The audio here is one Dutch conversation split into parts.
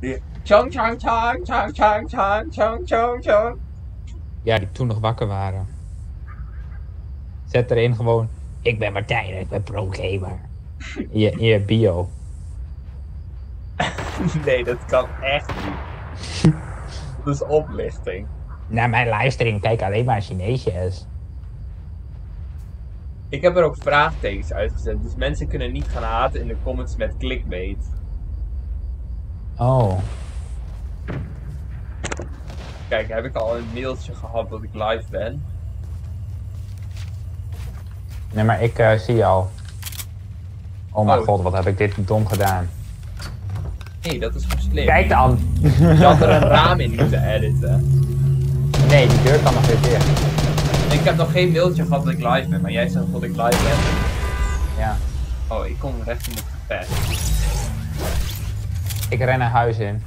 Die- Chong, chong, chong, chong, chong, chong, chong, chong, chong. Ja, die toen nog wakker waren. Zet erin gewoon. Ik ben Martijn, ik ben pro-gamer. In je, in je bio. Nee, dat kan echt niet. Dat is oplichting. Naar mijn livestream kijk alleen maar Chineesjes. Ik heb er ook vraagtekens uitgezet, dus mensen kunnen niet gaan haten in de comments met clickbait. Oh. Kijk, heb ik al een mailtje gehad dat ik live ben? Nee, maar ik eh, zie al. Oh mijn Oh. god, wat heb ik dit dom gedaan. Nee, dat is gewoon slim. Kijk dan! Je had er een raam in moeten editen. Nee, die deur kan nog weer dicht. Ik heb nog geen mailtje gehad dat ik live ben, maar jij zegt dat ik live ben. Ja. Oh, ik kom recht in het gepest. Ik ren een huis in.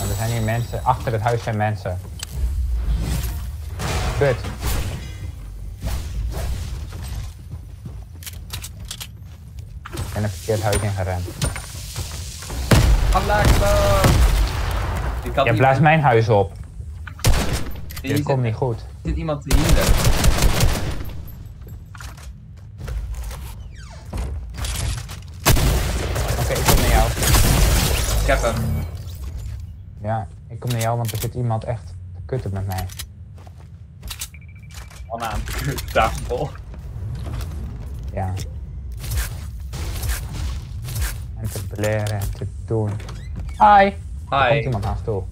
Er zijn hier mensen. Achter het huis zijn mensen. Kut. Ik ben een verkeerd huis ingerend. Had Je blaast mijn huis op. Dit komt niet goed. zit iemand te healen. Oké, ik kom naar jou. Ik heb hem. Ja, ik kom naar jou, want er zit iemand echt te kutten met mij. Al aan de tafel. Ja. En te blaren en te doen. Hi! Er komt Hi. iemand naast toe.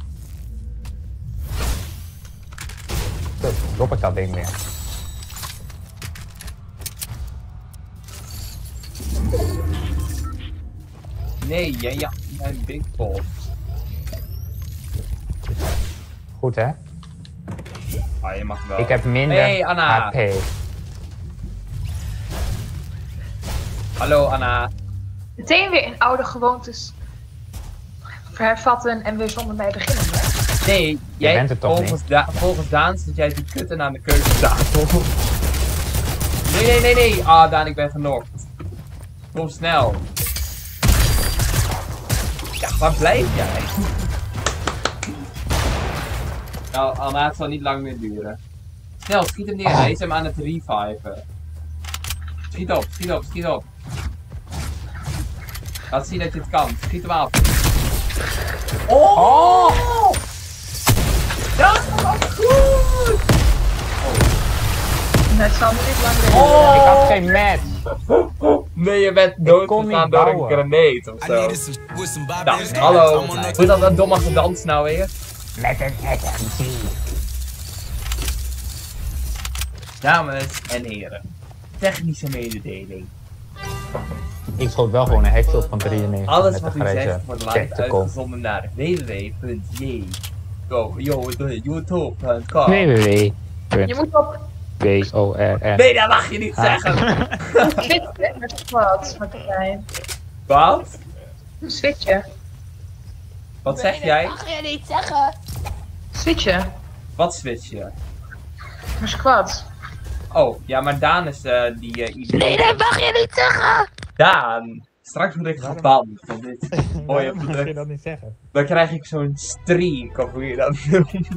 Kut, drop ik dat ding weer. Nee, jij ja, mijn big ball. Goed hè? Ah, je mag wel. Ik heb minder Hey, Anna. HP. Hallo Anna. Meteen weer in oude gewoontes hervatten en weer zonder mij beginnen. hè? Nee, jij bent het toch volgens, Da volgens Daan zit jij die kutten aan de keukentafel. Nee, nee, nee, nee. Ah, Daan, ik ben genokt. Kom snel. Waar blijf jij? Nou, Anna, het zal niet lang meer duren. Snel, schiet hem neer. Oh. Hij is hem aan het reviven. Schiet op, schiet op, schiet op. Laat zien dat je het kan. Schiet hem af. Oh! Dat het zal niet lang duren. Oh! Ik had geen match. Nee, je bent doodgegaan door een granate of zo. Nou, hallo. Hoe dat dat domme gedans nou weer? Met een SMG. Dames en heren. Technische mededeling. Ik schoot wel gewoon een headshot van 93 Alles met wat de u zegt wordt live uitgezonden naar www.youtube.com Je moet op www.p-o-r-r. Nee, dat mag je niet Ah. zeggen! switchen met squad, Martijn. Wat? Switchen. Wat zeg jij? Switchen. Wat switch je? Maar squad. Oh, ja, maar Daan is eh, die uh, idee. Nee, dat mag je niet zeggen! Daan! Straks word ik geband van dit mooie Mag je dat niet zeggen? Dan krijg ik zo'n streak, of hoe je dat noemt.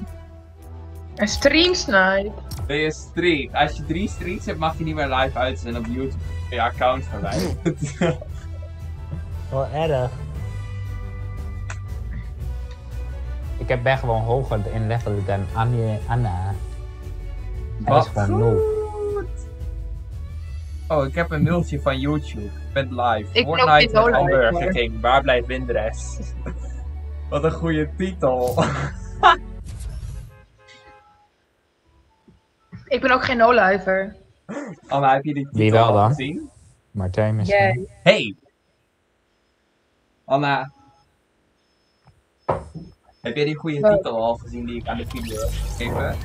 Een stream snipe. Ben je streak? Als je drie streaks hebt, mag je niet meer live uitzenden op YouTube. Je account verwijderd. Wel erg. Ik heb ben gewoon hoger in level dan Annie, Anna. Hij is Wat gewoon! Oh, ik heb een mailtje van YouTube. Ik ben live. ook Fortnite niet met live, Hamburger. King. Waar blijft Windres? Wat een goede titel. Ik ben ook geen no-liver. Anna, heb je die titel Wie wel dan? gezien? Martijn misschien. Jij. Hey! Anna. Heb jij die goede titel al gezien die ik aan de video heb gegeven?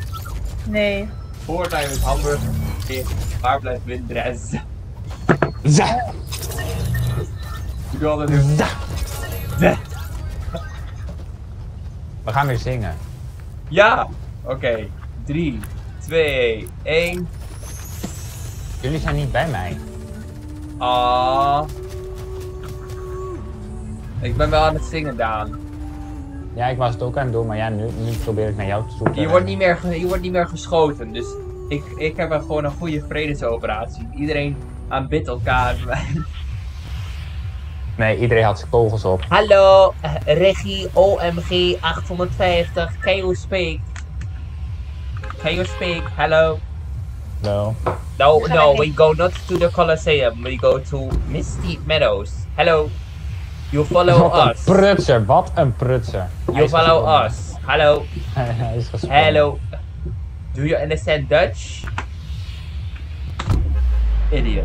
Nee. Met Hamburger King. Waar blijft Windres? Za! Ik wil dat. Za! Za. We gaan weer zingen. Ja! Oké. 3, 2, 1. Jullie zijn niet bij mij. Ah. Ik ben wel aan het zingen, Daan. Ja, ik was het ook aan het doen, maar ja, nu, nu probeer ik naar jou te zoeken. Je wordt niet meer, je wordt niet meer geschoten, dus ik, ik heb gewoon een goede vredesoperatie. Iedereen aanbidt elkaar. Nee, iedereen had zijn kogels op. Hallo, eh, regie OMG 850, can you speak? Can you speak? Hello? No. No, no, we go not to the Colosseum, we go to Misty Meadows. Hello? You follow Wat een us. prutser, wat een prutser. You follow gesprongen. us. Hello? Hij is gesprongen. Hello? Do you understand Dutch? Idiot.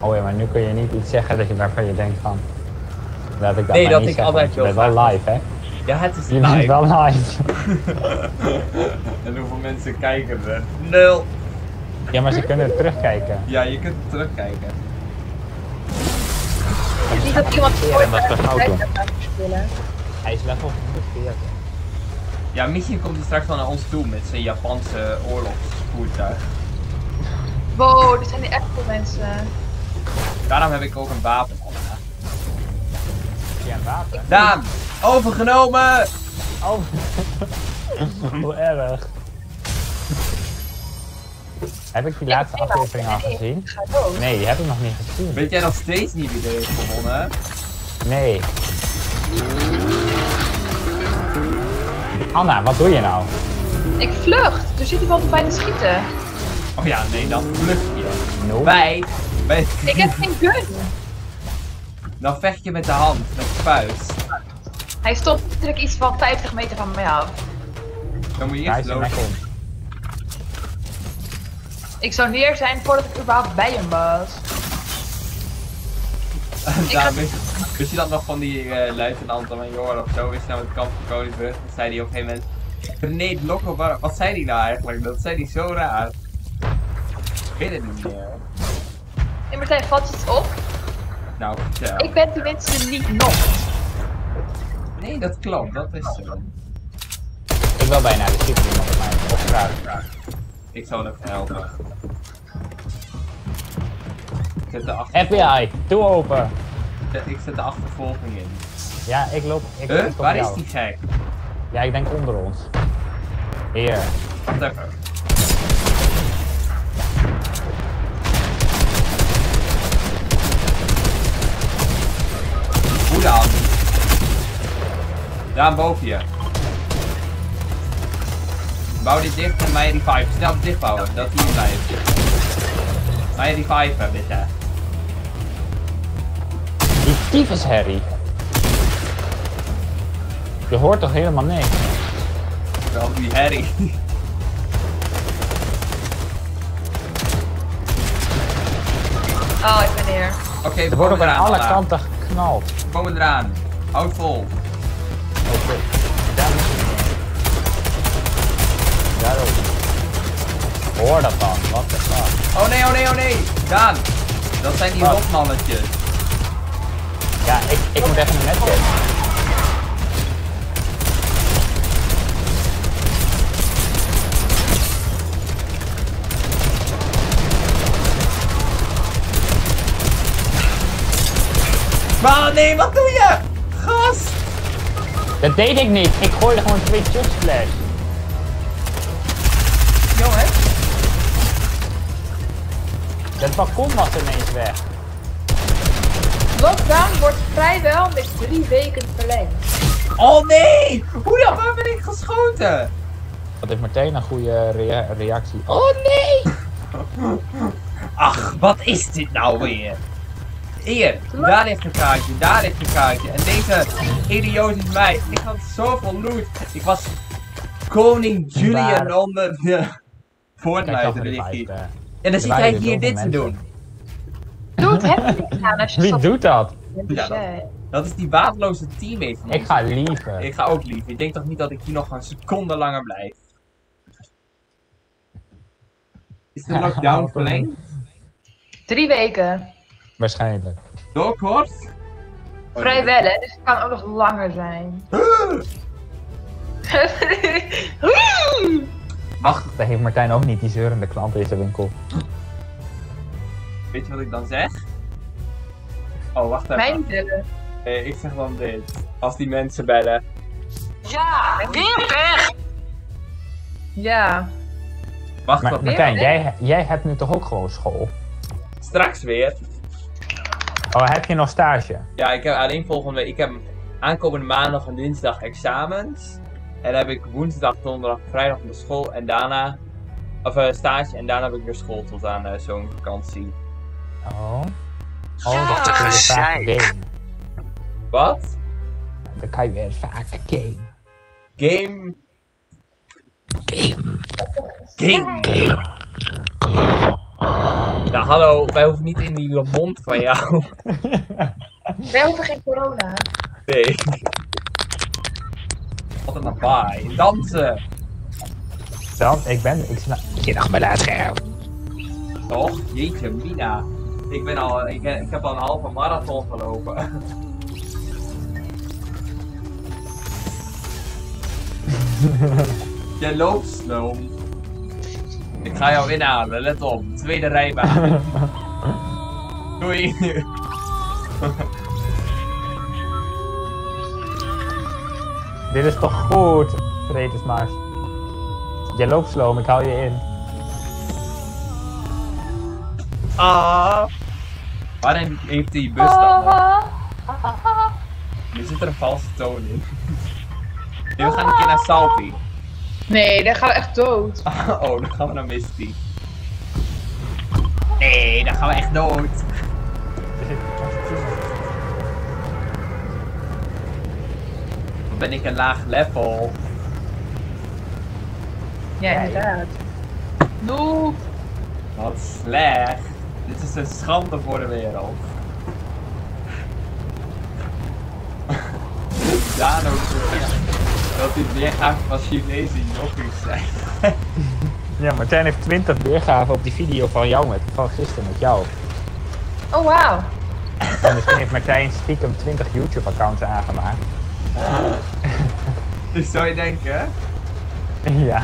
Oh ja, maar nu kun je niet iets zeggen dat je, waarvan je denkt van... Laat ik dat Nee, maar dat niet ik zeggen, altijd je bent wel live, hè? Ja, het is Je bent live. wel live. en hoeveel mensen kijken er? Nul. Ja, maar ze kunnen terugkijken. Ja, je kunt terugkijken. Niet dat iemand Ja, ooit dat is tijd gaat spelen. Hij is level 140. Ja, misschien komt hij straks wel naar ons toe met zijn Japanse oorlogsvoertuig. Wow, dit zijn die echte mensen. Daarom heb ik ook een wapen. Ja, een wapen. Daan, overgenomen! Oh. Hoe erg. Heb ik die laatste aflevering al gezien? Nee, die heb ik nog niet gezien. Weet jij nog steeds niet wie er heeft gewonnen? Nee. Anna, wat doe je nou? Ik vlucht. Er zit iemand bij te schieten. Oh ja, nee, dan vlucht je. No. Wij, wij, Ik heb geen gun. dan vecht je met de hand, met de vuist. Hij stond natuurlijk iets van 50 meter van mij af. Dan moet je eerst lopen. Ik zou neer zijn voordat ik überhaupt bij hem was. Wist, wist je dat nog van die eh luitenant of major of zo? Is nou het kamp van Koningsbrug? Dan zei hij op een gegeven moment... Nee, Lokko, waar- wat zei hij nou eigenlijk? Dat zei hij zo raar. Ik weet het niet meer. En Martijn, valt iets op? Nou, vertel. Ik ben tenminste niet nog. Nee, dat klopt, dat is zo. Ik wil bijna de schiet iemand op mij. Op straat. Ik zal even helpen. Ik zet de, achter... FBI, doe open. ik zet de achtervolging in. Ja, ik loop. Ik Huh? loop Waar is die gek? Ja, ik denk onder ons. Hier. Wacht even. Hoe dan? Daan boven je. Bouw dit dicht en mij revive. Snel dicht bouwen, dat hij hier blijft. Mij revive, bitte. Die tyfus Harry. Je hoort toch helemaal niks? Wel die herrie. Oh, ik ben neer. Oké, Er we ook aan eraan. alle kanten geknald. We komen eraan. Houd vol. Shit. Daar. Daar ook. Hoor dat dan, wat de fuck. Oh nee, oh nee, oh nee. Daan. Dat zijn die rotmannetjes. Ja, ik, ik moet even een medkit. Maar nee, wat doe je? Gast. Dat deed ik niet. Ik gooide gewoon twee chug splash. Jongen. Dat balkon was ineens weg. Lockdown wordt vrijwel met drie weken verlengd. Oh nee. Hoe dan? Waar ben ik geschoten? Dat is meteen een goede rea- reactie. Oh nee! Ach, wat is dit nou weer? Hier, daar ligt een kaartje, daar ligt een kaartje. En deze idioot is mij. Ik had zoveel loot. Ik was koning Julian Waar? onder de Kijk, Fortnite dat religie. er En dan zit waren hij hier dit te doen. Doe het heftig aan als je Wie doet dat? Ja, dat- Dat is die waardeloze teammate van Ik ons. ga liever. Ik ga ook lief. Ik denk toch niet dat ik hier nog een seconde langer blijf. Is de lockdown verlengd? Drie weken. Waarschijnlijk. Door kort? Vrijwel, hè? Dus het kan ook nog langer zijn. Ach, dat heeft Martijn ook niet, die zeurende klant in zijn winkel. Weet je wat ik dan zeg? Oh, wacht even. Mij niet bellen. Eh, ik zeg dan dit. Als die mensen bellen. Ja, weer weg! Ja. Wacht Maar wat. Martijn, jij, jij hebt nu toch ook gewoon school? Straks weer. Oh, heb je nog stage? Ja, ik heb alleen volgende week. Ik heb aankomende maandag en dinsdag examens. En dan heb ik woensdag, donderdag, vrijdag op de school. En daarna. Of eh, stage. En daarna heb ik weer school tot aan eh, zo'n vakantie. Oh. Oh, wat een gezeik. Wat? Dan kan je weer vaak gamen. Game. Game. Game. Nou, hallo, wij hoeven niet in die mond van jou. Wij hoeven geen corona. Nee. Wat een lawaai. Dansen. Dan, ik ben, ik snap. Je nog maar laat scherm. Toch? Jeetje, Mina. Ik ben al, ik, ik heb al een halve marathon gelopen. Je loopt sloom. Ik ga jou inhalen, let op. Tweede rijbaan. Doei. Dit is toch goed, Vredesmars. Je loopt sloom, ik hou je in. Ah. Waarom heeft die bus dan nog? Er zit er een valse toon in. We gaan een keer naar Salty. Nee, dan gaan we echt dood. Oh, dan gaan we naar Misty. Nee, dan gaan we echt dood. Ben ik een laag level. Ja, inderdaad. Noob. Wat slecht. Dit is een schande voor de wereld. Dano zegt dat die weergaven van Chinezen jokkies zijn. Ja, Martijn heeft 20 weergaven op die video van jou met, van gisteren met jou. Oh, wauw. En misschien heeft Martijn stiekem 20 YouTube-accounts aangemaakt. Dus zou je denken? Ja.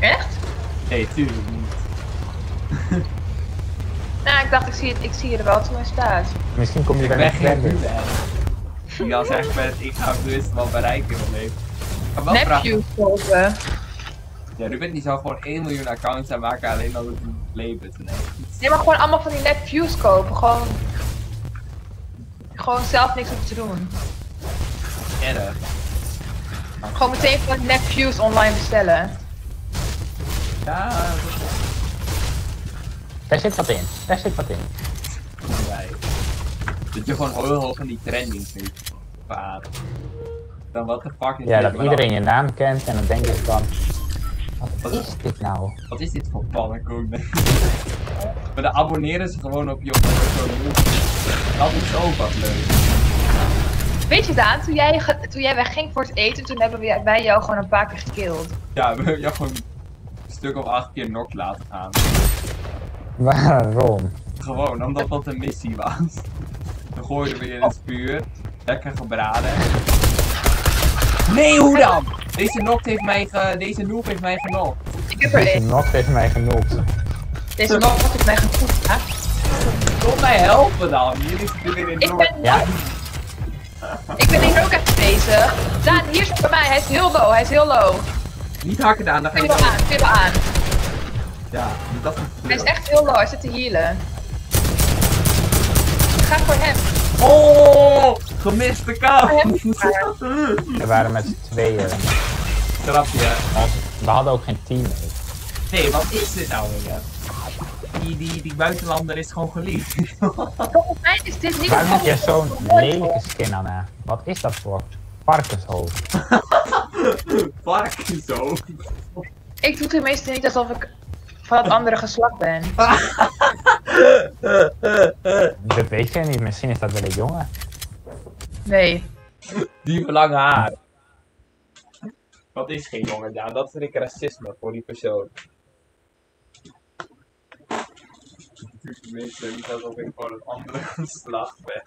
Echt? Nee, tuurlijk niet. Nou, ik dacht, ik zie, het, ik zie er wel toe in staat. Misschien kom je Ik bij ben Die dan zegt met, ik ga bewust wat bereiken in mijn leven. Ik ga wel vragen. Nephew kopen. Ja, Ruben die zou gewoon 1 miljoen accounts aanmaken alleen al het leven te nemen. Nee, maar gewoon allemaal van die net views kopen. Gewoon. Gewoon zelf niks op te doen. Erg. Gewoon meteen van die net views online bestellen. Ja, dat Daar zit wat in. Daar zit wat in. Dat je gewoon heel hoog in die trending zit. Vaat. Dan wat de fuck is Ja, dit? dat iedereen dan- je naam kent en dan denk je van... Wat Wat is dit nou? Wat is dit voor pannenkoek? maar dan abonneren ze gewoon op je Dat is ook wat leuk. Weet je Daan, toen jij, toen jij wegging voor het eten, toen hebben we- wij jou gewoon een paar keer gekilld. Ja, we hebben jou gewoon een stuk of acht keer knock laten gaan. Waarom? Gewoon, omdat dat een missie was. Dan gooiden we je in het vuur. Lekker gebraden. Nee, hoe dan? Deze knock heeft mij ge... Deze noob heeft mij genokt. Ik heb er Deze nog heeft mij genoemd. Deze had ik mij gevoed. hè? Kom mij helpen dan. Hier is het weer in Ik knock. ben, Ja, ik ben hier ook even bezig. Daan, hier is bij mij. Hij is heel low. Hij is heel low. Niet hakken aan, dan ga je hem aan, aan. Ja, dat is Hij is echt heel low. Hij zit te healen. Ga voor hem. Oh, gemiste kans. we waren met z'n tweeën. Grapje. We hadden ook geen teammate. Nee, wat is dit nou weer? Die, die, die buitenlander is gewoon geliefd. Volgens mij is dit niet Waarom heb je een zo'n lelijke skin aan? hè? Wat is dat voor varkenshoofd? Vark zo. Ik doe tenminste niet alsof ik van het andere geslacht ben. Dat weet je niet. Misschien is dat wel een jongen. Nee. Die heeft lang haar. Dat is geen jongen, Daan. Dat vind ik racisme voor die persoon. Tenminste, niet alsof ik voor een andere geslacht ben.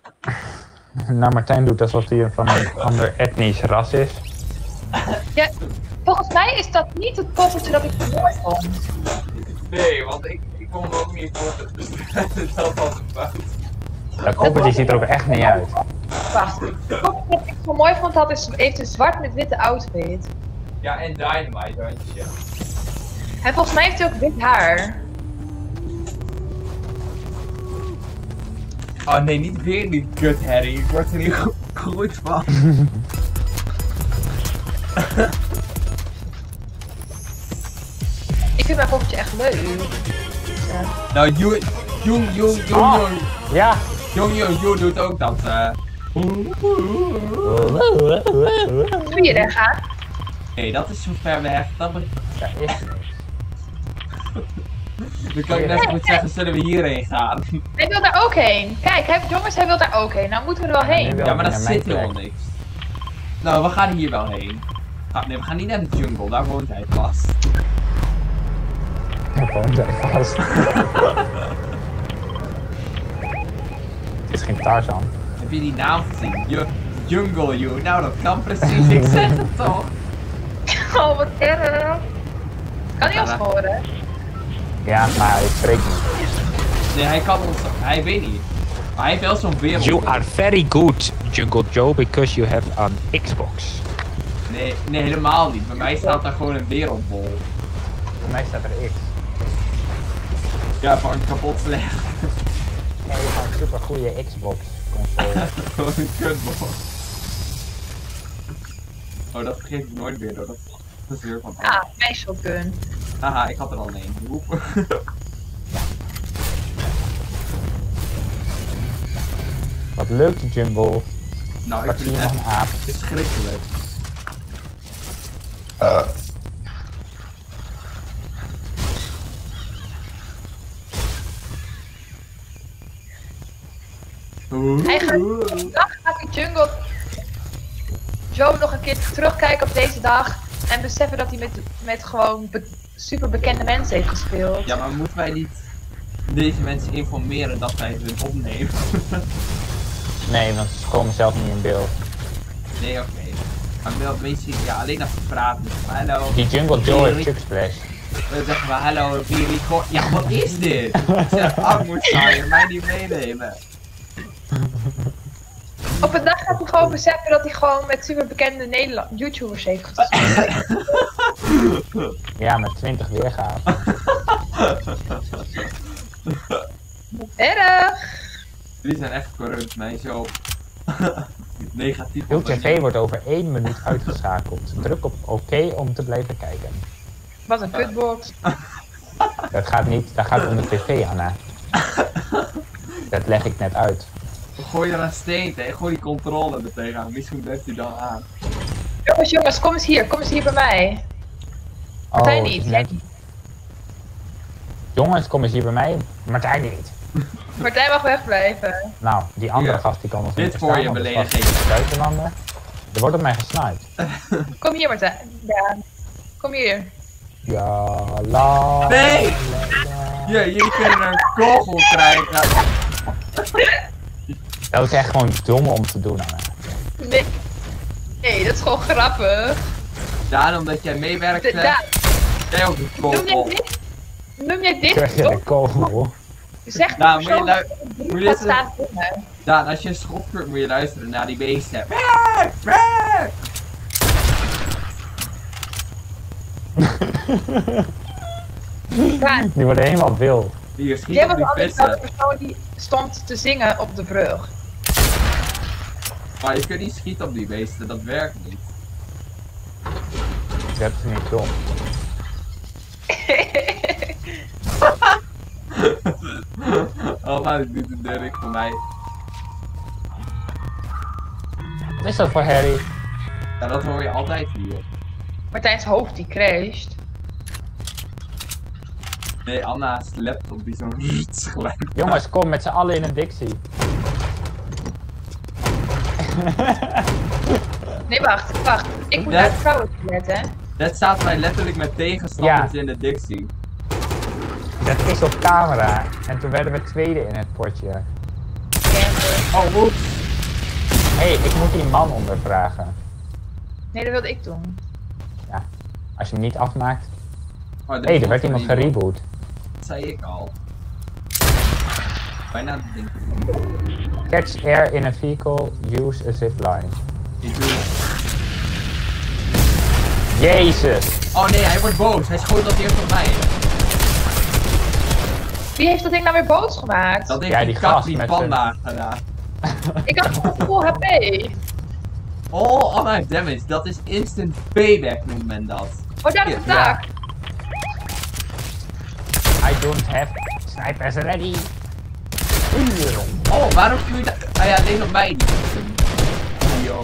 Nou, Martijn doet alsof hij van een ander etnisch ras is. Volgens volgens mij is dat niet het poppetje dat ik vermoord vond. Nee, want ik, ik kon me ook niet voor. Dus dat was een fout. Dat koppeltje ziet er ook echt niet uit. Wacht. Dat ik zo mooi vond had is, heeft een zwart met witte outfit. Ja, en Dynamite randje. En volgens mij heeft hij ook wit haar. Oh nee, niet weer die kut Harry. Ik word er niet go- goed van. Ik vind mijn poppetje echt leuk. Ja. Nou, Jong, Jong, Jong, Jong, Ja. Jong, Jong, Jong doet ook dat. eh. Doe je daar gaan? Nee, dat is zo ver weg. Dat be- Ja, is niks. Dan kan ik net zo goed zeggen, zullen we hierheen gaan? Hij wil daar ook heen. Kijk, hij, jongens, hij wil daar ook heen. Nou moeten we er wel Ja, heen. Ja, maar mijn zit helemaal niks. Nou, we gaan hier wel heen. Ah, nee, we gaan niet naar de jungle, daar woont hij vast. Gewoon daar vast. Het is geen Tarzan. Heb je die naam gezien? Ju- jungle You. Nou, dat kan precies. Ik zeg het toch. Oh, wat erg. Kan hij ons horen? Ja, maar hij spreekt niet. Nee, hij kan ons. Hij weet niet. Maar hij heeft wel zo'n wereld. You are very good, Jungle Joe, because you have an Xbox. Nee, nee, helemaal niet. Bij mij staat daar gewoon een wereldbol. Voor mij staat er X. Ja, van kapot slecht. Nee, je een super goede Xbox console. Gewoon een. Oh, dat vergeet ik nooit meer door. Dat, dat is weer van. Ah, mijn shotgun. Haha, ik had er al een. Woep. Wat leuk die Jumbo. nou, ik Wat zie vind je het nog echt een Eigenlijk dag gaat die jungle Joe nog een keer terugkijken op deze dag en beseffen dat hij met, met gewoon be- super bekende mensen heeft gespeeld. Ja, maar moeten wij niet deze mensen informeren dat wij hun opnemen? Nee, want ze komen zelf niet in beeld. nee, oké. Maar wel mensen, ja, alleen als ze praten. Maar hallo. Die Jungle Joe heeft Chuck Splash. Dan zeggen we hallo, wie record. Ja, wat is dit? Ik zeg, ah, moet je mij niet meenemen. Op een dag gaat hij gewoon beseffen dat hij gewoon met super bekende Nederland YouTubers heeft gespeeld. Ja, met 20 weergaven. Erg! Die zijn echt corrupt, mij zo. Negatief. Uw tv wordt over 1 minuut uitgeschakeld. Druk op oké om te blijven kijken. Wat een kutbox. Dat gaat niet, dat gaat om de tv, Anna. Dat leg ik net uit. Gooi er een steen tegen, gooi die controle er tegenaan. Misschien blijft hij dan aan. Jongens, jongens, kom eens hier. Kom eens hier bij mij. Martijn Oh, niet, jij net- Jongens, kom eens hier bij mij. Martijn niet. Martijn mag wegblijven. Nou, die andere Ja. gast die kan ons Dit niet voor je belediging. buitenlander. Er wordt op mij gesniped. Kom hier, Martijn. Ja. Kom hier. Ja, la. Nee! la, la. Ja, jullie kunnen een kogel krijgen. Dat is echt gewoon dom om te doen, Anna. Nee. Nee, dat is gewoon grappig. Daan, omdat jij meewerkt, De- Daan, jij ook jij kogel. dit? Noem jij dit? Krijg je een kogel? Zeg nou, moet je, lu- moet je dit- staat binnen? Daan, als je een schot kunt, moet je luisteren naar die beesten. Daan, Die worden helemaal wild. Die Jij was die altijd de persoon die stond te zingen op de brug. Maar je kunt niet schieten op die beesten, dat werkt niet. Dat is niet dom. oh, nou, dit is Dirk voor mij. Wat is dat voor Harry? Ja, dat hoor je altijd hier. Martijn's hoofd die crasht. Nee, Anna's laptop die zo'n geluid. Jongens, kom met z'n allen in een Dixie. Nee, wacht, wacht. Ik moet Ja. naar het vrouwen letten. Dat staat mij letterlijk met tegenstanders in de Dixie. Dat is op camera. En toen werden we tweede in het potje. Oh, oeps. Hé, hey, ik moet die man ondervragen. Nee, dat wilde ik doen. Als je hem niet afmaakt. Oh, Hé, hey, er werd iemand gereboot. Dat zei ik al. Bijna de ding. Catch air in a vehicle, use a. Ik doe het. Jezus! Oh nee, hij wordt boos. Hij schoot dat eerst op mij. Wie heeft dat ding nou weer boos gemaakt? Dat heeft Ja, die met panda gedaan. Ik had full HP. Oh, heeft damage. Dat is instant payback noemt men dat. Oh, daar is de taak. I don't have snipers ready. Oh, waarom vuur je dat? Ah ja, alleen op mij niet. Yo.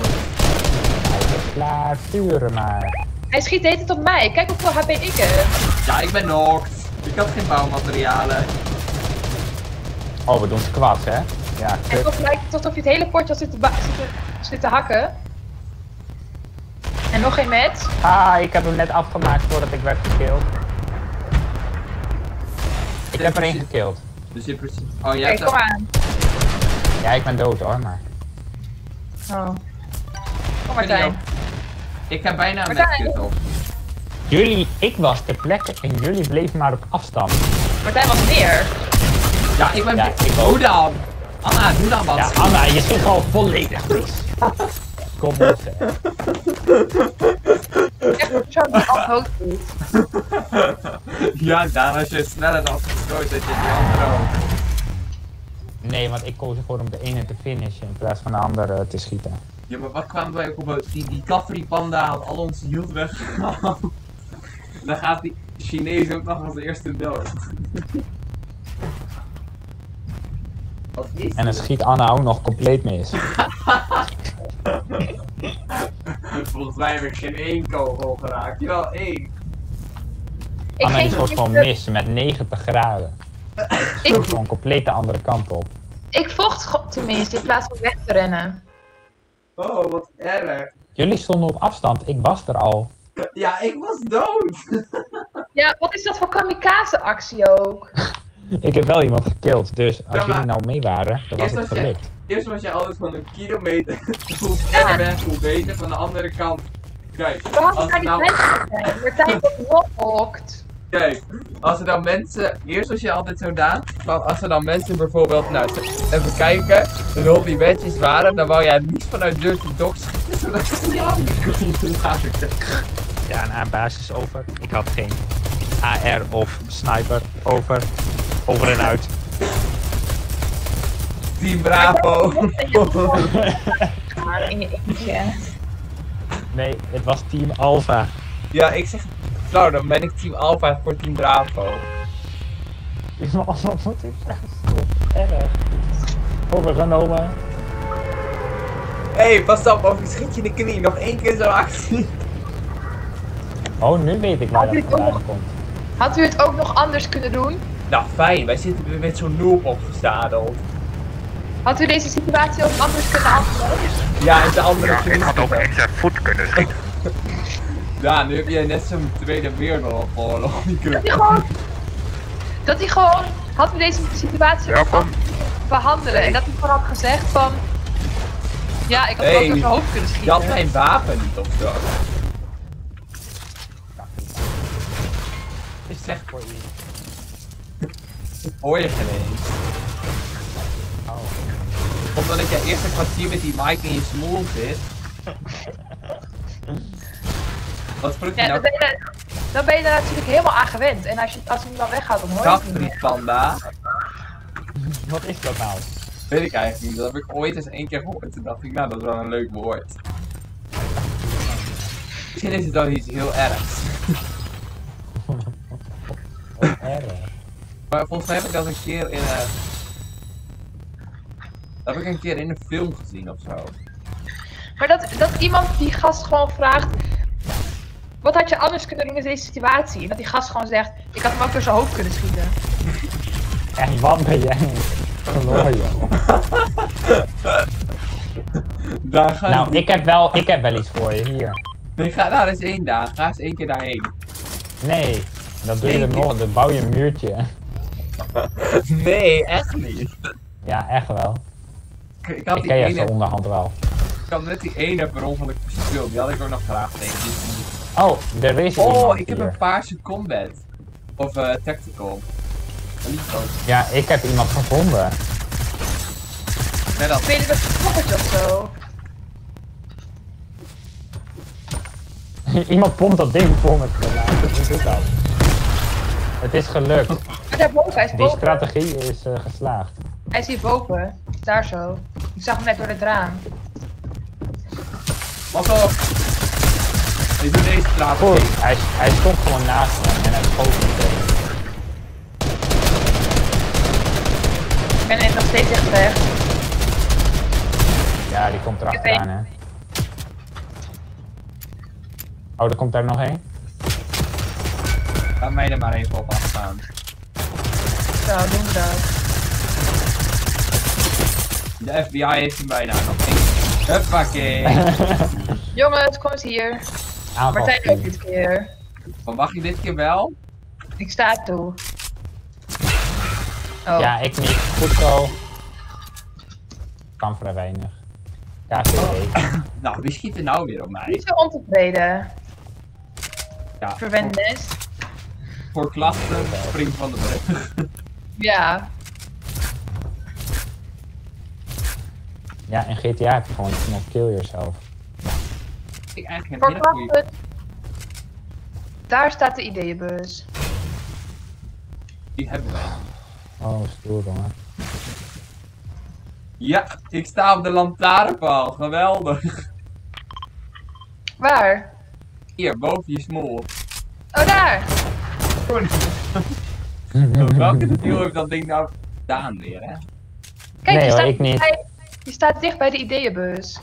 Hij is klaar, vuren maar. Hij schiet de hele tijd op mij. Kijk hoeveel HP ik heb. Ja, ik ben knocked. Ik had geen bouwmaterialen. Oh, we doen squats, hè? Ja, En kut. toch lijkt het alsof je het hele potje al zit te, zit te, zit te hakken. En nog geen met. Ah, ik heb hem net afgemaakt voordat ik werd gekilld. Ik heb er één gekilld. Dus in principe... Oh, jij Oké, kom aan. Ja, ik ben dood hoor, maar... Oh. Kom Martijn. Ik heb bijna een Martijn. medkit op. Jullie, ik was ter plekke en jullie bleven maar op afstand. Martijn was neer. Ja, ik ben... Ja, ik ook. Hoe dan? Anna, doe dan wat. Ja, Anna, je zit gewoon volledig mis. Kom op, zeg. Hoog doet. Ja, Daan, als je sneller dan geschoten dat je die andere ook. Nee, want ik koos ervoor om de ene te finishen in plaats van de andere te schieten. Ja, maar wat kwamen wij ook op? Die, die Caffrey Panda had al onze hield weggehaald. Dan gaat die Chinees ook nog als eerste dood. Is En dan schiet Anna ook nog compleet mis. Volgens mij heb ik geen één kogel geraakt. Jawel, één. Ik Anna schoot gewoon mis met 90 graden. Ik, Gewoon compleet de andere kant op. ik vocht tenminste in plaats van weg te rennen. Oh, wat erg. Jullie stonden op afstand, ik was er al. Ja, ik was dood. Ja, wat is dat voor kamikaze actie ook? Ik heb wel iemand gekild, dus als Ja, maar- jullie nou mee waren, dan was Eerst het was je- gelukt. Eerst was je altijd van een kilometer. Hoe verder bent, hoe beter. Van de andere kant. Kijk, We hadden als naar er die nou. Martijn wordt kijk, als er dan mensen. Eerst was je altijd zo gedaan. Van als er dan mensen bijvoorbeeld. Nou, even kijken. En al die badges waren. Dan wou jij niet vanuit Dirty Dogs schieten. Zodat ze. Ja, na basis over. Ik had geen AR of sniper over. Over en uit. Team Bravo. Maar in je eentje. Nee, het was team Alpha. ja, ik zeg. Nou, dan ben ik Team Alpha voor Team Bravo. Wat is dat? Erg. Overgenomen. Hé, hey, pas op, of ik schiet je in de knie. Nog één keer zo actie. Oh, nu weet ik waar dat vandaan komt. Had u het ook nog anders kunnen doen? Nou, fijn. Wij zitten weer met zo'n noob opgestadeld. Had u deze situatie ook anders kunnen aflopen? Ja, en de andere Ja, ik had ook zijn voet kunnen schieten. Ja, nu heb jij net zo'n Tweede Wereldoorlog. Die Dat kunnen- hij gewoon... Dat hij gewoon... Had u deze situatie ook anders behandelen? En dat hij gewoon had gezegd van... Ja, ik had Hey, ook door zijn hoofd kunnen Je schieten. had mijn wapen niet of zo. Ik zeg voor je. Hoor je geen eens. Omdat ik jij eerst een kwartier met die mic in je smoel zit. Wat vroeg je Ja, nou? dan ben, je, daar- dan ben je daar natuurlijk helemaal aan gewend. En als je, als je hem dan weggaat, dan hoor je het niet meer. panda. Wat is dat nou? Weet ik eigenlijk niet. Dat heb ik ooit eens één keer gehoord. Toen dacht ik, nou, dat is wel een leuk woord. Misschien is het dan iets heel ergs. Erg. Maar volgens mij heb ik dat een keer in een... Dat heb ik een keer in een film gezien of zo. Maar dat, dat iemand die gast gewoon vraagt... Wat had je anders kunnen doen in deze situatie? En dat die gast gewoon zegt... Ik had hem ook door zijn hoofd kunnen schieten. En wat ben jij verloren, joh. Daar ga Nou, ik heb, wel, ik heb wel iets voor je, hier. Nee, ga daar eens één daar. Ga eens één keer daarheen. Nee, dan doe je er nog, dan bouw je een muurtje. Nee, echt niet. Ja, echt wel. Ik, ik had Ik die ken je ene, zo onderhand wel. ik had net die ene per ongeluk verspeeld. Die had ik ook nog graag tegen. Oh, er is Oh, ik heb hier. een paarse combat. Of eh tactical. Ja, ik heb iemand gevonden. Net als Spelen poppetje of zo? iemand pompt dat ding vol met granaten. Hoe doet dat? Het is gelukt. Maar daarboven, hij is Die boven. strategie is eh, geslaagd. Hij is hier boven. Daar zo. Ik zag hem net door het raam. Pas op! Ik doe deze straat. Goed, hij, hij stond gewoon naast me en hij schoot meteen. Ik ben er nog steeds echt weg. Ja, die komt erachteraan, hè. Oh, er komt daar nog één? Laat mij er maar even op afstaan. Zo, doen we dat. De FBI heeft hem bijna nog één. Huppakee. Jongens, kom eens hier. Martijn ook dit keer. Maar mag je dit keer wel? Ik sta toe. Oh. Ja, ik niet. Goed zo. Kan vrij weinig. KVD. Nou, wie schiet er nou weer op mij? Niet zo ontevreden. Ja, Verwend nest. Voor klachten spring van de brug. Ja. Ja, in GTA heb je gewoon nog kill yourself. ik eigenlijk een Voor klachten. Daar staat de ideeënbus. Die hebben wij. Oh, stoer jongen. Ja, ik sta op de lantaarnpaal. Geweldig. Waar? Hier, boven je smol. Oh, daar! Welke deal heeft dat ding nou gedaan weer, hè? Kijk, Nee, je, hoor, staat ik niet. Bij, je staat dicht bij de ideeënbus.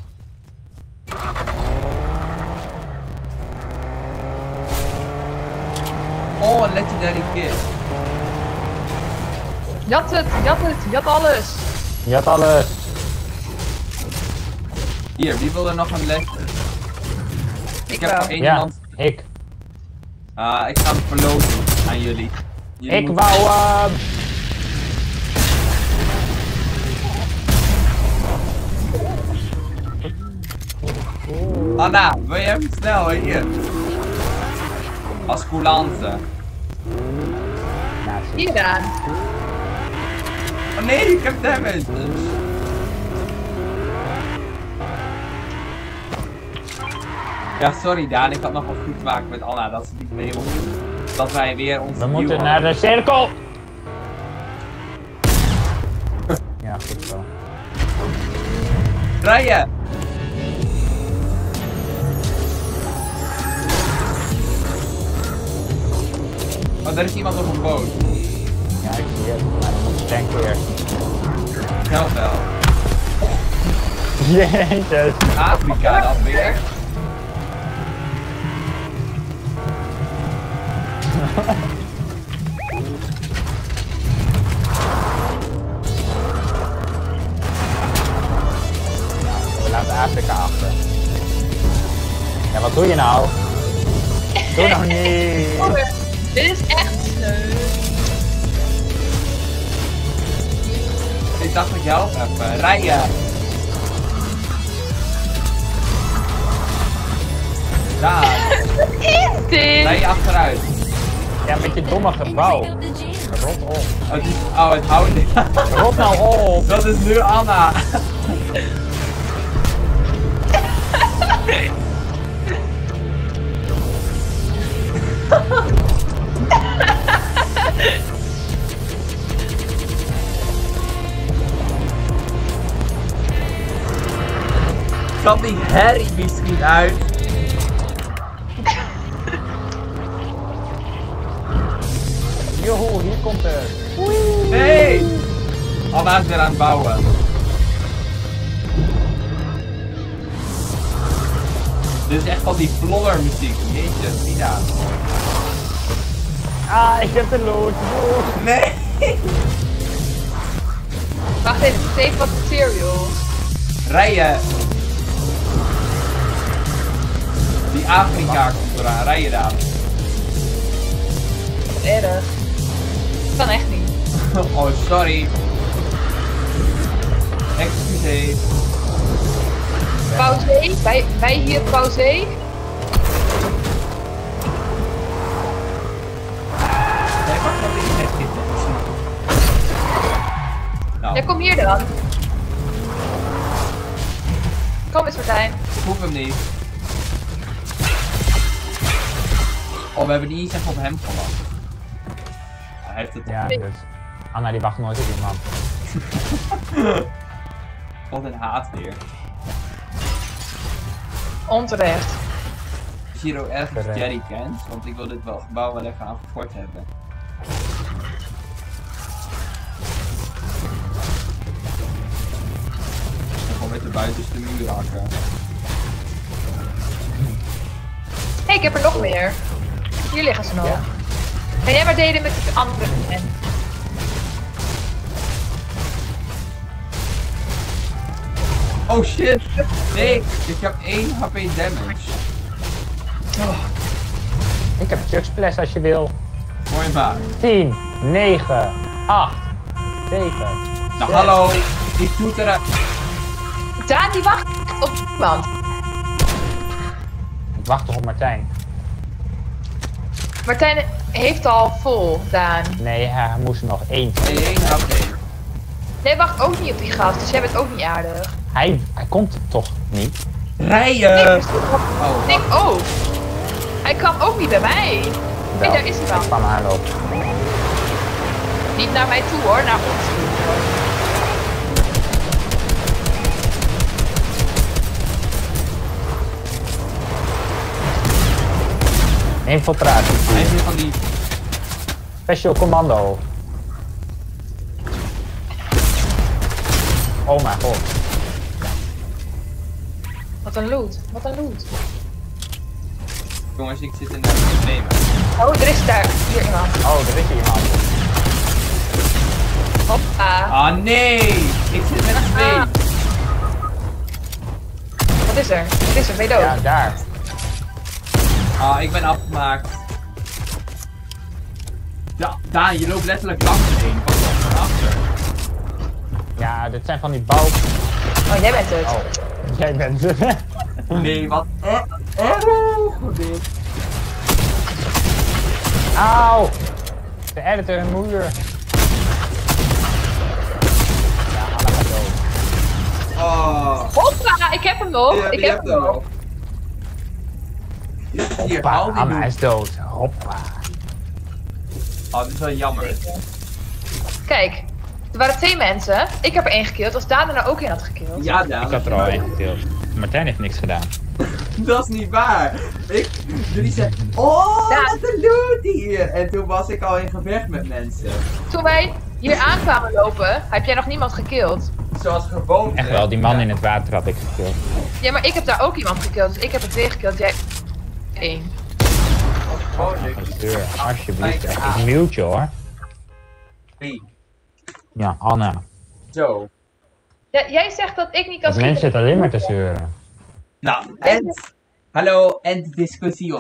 Oh, een legendary kid. Jat het, jat het, jat alles. Je had alles. Hier, wie wil er nog een les? Ik heb wel. er één Ja, iemand. ik. Ah, ik ga hem verloten aan jullie. Jullie Ik moeten- wou hem. Anna, wil je hem snel hier? Als coulance. Nou, Hieraan. Oh nee, ik heb damage. Ja, sorry Daan, ik had nog wat goed maken met Anna dat ze niet mee mocht. Dat wij weer ons We moeten naar de cirkel. Ja, goed zo. Rijden! Oh, daar is iemand op een boot. Ja, ik zie het. Maar dan moet tank weer. Help wel. Jezus. Afrika dan weer. We laten Afrika achter. Ja, wat doe je nou? Doe nou niet. Dit is echt sneu. Ik dacht ik help even. Rijden! Daar, Wat is dit? rij achteruit. Ja, met je domme gebouw. Rot op. Oh, oh, het houdt niet. Rot nou op. Dat is nu Anna. Zat die herrie misschien uit? Joho, hier komt er. Nee! Anna is weer aan het bouwen. Dit is echt van die vlodder muziek. Jeetje, Tina. Ah, ik heb de lood. Lood. Nee! Wacht even, even wat materials. Rijden! Die Afrika komt eraan, rijden daar. Erg kan echt niet. oh, sorry. Excuseer. Pauze, wij, wij hier pauze. E. Nou. Ja, kom hier dan. Kom eens Martijn. Ik hoef hem niet. Oh, we hebben niet echt op hem gelachen. Hij heeft het Ja, dus. Anna die wacht nooit op iemand. Wat een haat weer. Onterecht. Ook ergens Terecht. jerrycans? Want ik wil dit wel gebouw wel even aangefort hebben. En Gewoon met de buitenste muur hakken. Hé, hey, ik heb er nog meer. Hier liggen ze nog. Ja. Ga jij maar delen met de andere Oh shit! Nee, ik heb 1 HP damage. Ik heb Splash als je wil. Mooi maar. 10, 9, 8, 7. Nou hallo, ik doe het eruit. Daan die wacht op iemand. Ik wacht toch op Martijn? Martijn heeft al vol, Daan. Nee, hij moest er nog één. 1 HP. Nee, wacht ook niet op die gast, dus jij bent ook niet aardig. Hij, hij komt toch niet? Nee, Rijden! dus- Oh, ik ook. Hij kwam ook niet bij mij. Nee, daar is hij Ik wel. kwam aanlopen. Niet naar mij toe hoor, naar ons toe. Infiltratie. hij is weer van die... Special commando. Oh mijn god. Wat een loot, wat een loot. Jongens, ik zit in de problemen. Oh, er is daar hier iemand. Oh, er is iemand. Hoppa. Ah nee! Ik zit met twee. Ah. Wat is er? Wat is er? Ben je dood? Ja, daar. Ah, ik ben afgemaakt. Ja, Daan, je loopt letterlijk langs heen. Pas op, van achter. Ja, dit zijn van die bouw... Oh, jij bent het. Oh, jij bent het. Nee, wat eh, erg dit. Auw! De editor en moeder. Ja, Anna gaat dood. Oh, Hoppa, ik heb hem nog. ja, ik heb hem nog. Hoppa, Anna loot. is dood. Hoppa. Oh, dit is wel jammer. Kijk, er waren twee mensen. Ik heb er één gekild. Als Daan er nou ook één had gekild. Ja, Daan. Ik had er al één gedeeld. Martijn heeft niks gedaan. Dat is niet waar. Ik, jullie zeiden, oh, Ja. wat een loot hier. En toen was ik al in gevecht met mensen. Toen wij hier aankwamen lopen, heb jij nog niemand gekild. Zoals gewoon. Echt wel, die man in het water had ik gekild. Ja, maar ik heb daar ook iemand gekild. Dus ik heb er twee gekild. Jij één. De deur, alsjeblieft. Ik mute je hoor. Wie? Ja, Anna. Zo. Ja, jij zegt dat ik niet kan mensen zitten alleen maar te zeuren. Nou, en. Hallo, en discussie,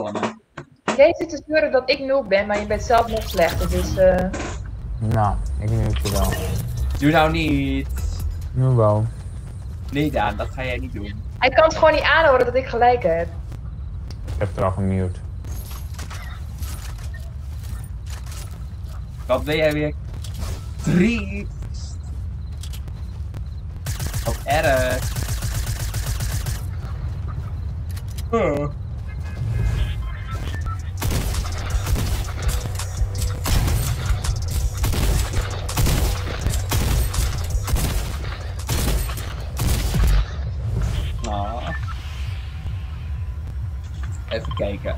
Jij zit te zeuren dat ik noob ben, maar je bent zelf nog slechter. Dus eh Nou, ik mute je wel. Doe nou niet. Nu wel. Nee, Daan, dat ga jij niet doen. hij kan het gewoon niet aanhoren dat ik gelijk heb. Ik heb het al gemute. Wat ben jij weer? Triest. Wat erg. Oh. Ah. Even kijken.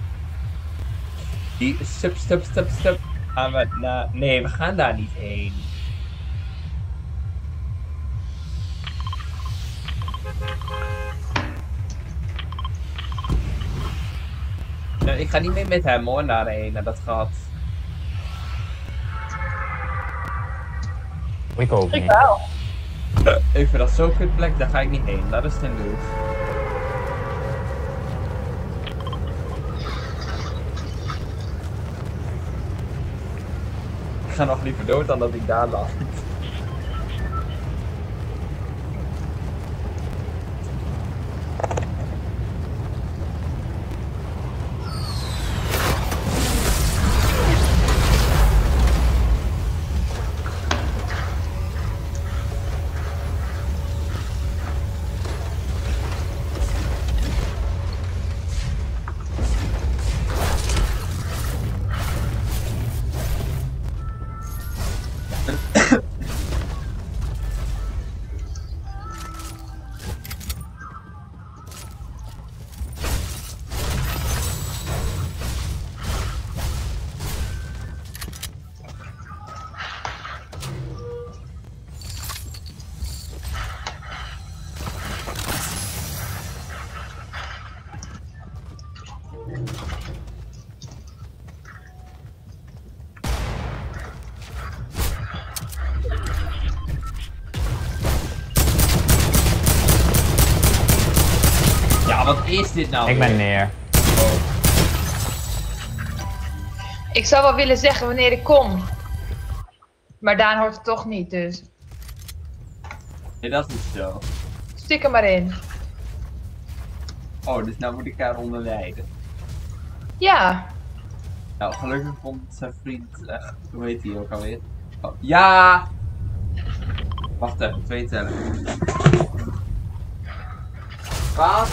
Die sub, sub, sub, sub. Gaan we naar... Nee, we gaan daar niet heen. Nee, ik ga niet meer met hem hoor, daarheen, naar dat gat. Ik ook Ik niet. wel. Ik vind dat zo'n kut plek, daar ga ik niet heen. Dat is ten dood. Ga nog liever dood dan dat ik daar lag. Dit nou Ik ben neer. Ik zou wel willen zeggen wanneer ik kom. Maar Daan hoort het toch niet, dus Nee, dat is niet zo. stik er maar in. Oh, dus nou moet ik haar onderwijden. Ja, Nou, gelukkig vond zijn vriend, eh, hoe heet hij ook alweer? Oh, ja! Wacht even, twee tellen. Wat?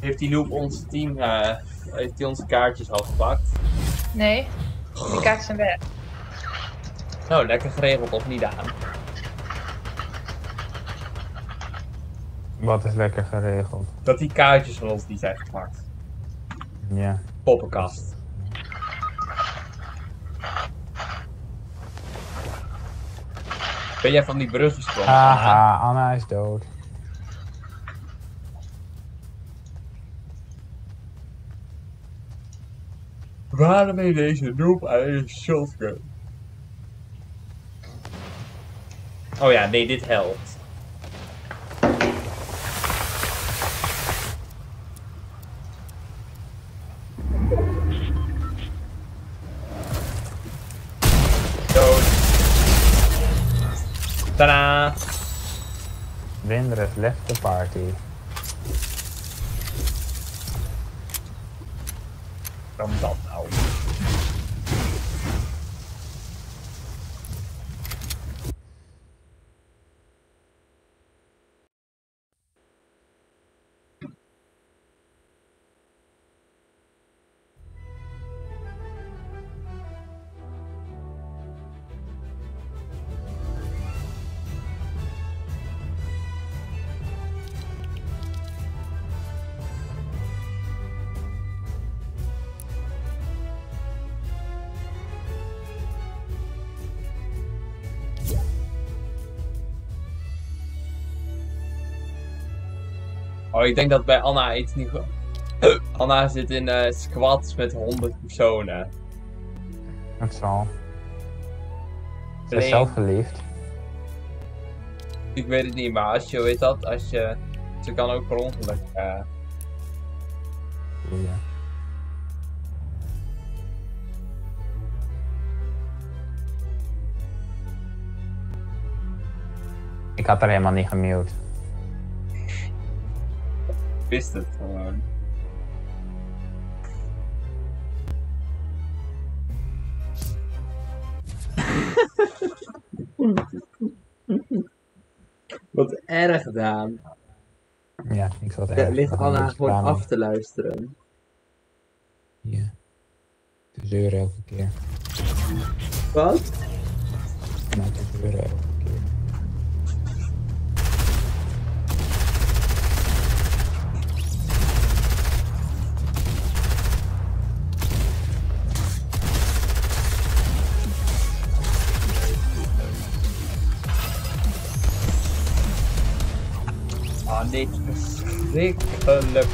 Heeft die noob ons team, eh, heeft hij onze kaartjes al gepakt? nee. De kaarten zijn weg. Nou, lekker geregeld of niet aan? Wat is lekker geregeld. Dat die kaartjes van ons niet zijn gepakt. Ja. Poppenkast. Ben jij van die brug gesprongen? Haha, Anna is dood. Waarom heeft deze noob alleen een shotgun? Oh ja, nee, dit helpt. Tadaa! Winder has left the party. Dan dat nou. Ik denk dat bij Anna iets niet goed. Anna zit in eh squads met 100 personen. Dat zal. Ze is zelf verliefd. Ik weet het niet, maar als je, weet dat, als je. Ze kan ook per ongeluk. eh, Ja. Ik had er helemaal niet gemute. Wist het gewoon. Wat erg gedaan. Ja, ik zat Ja, ergens. ligt nog Anna gewoon af te luisteren. Ja. Te zeuren elke keer. Wat? Nou, te zeuren elke Ah, dit is verschrikkelijk.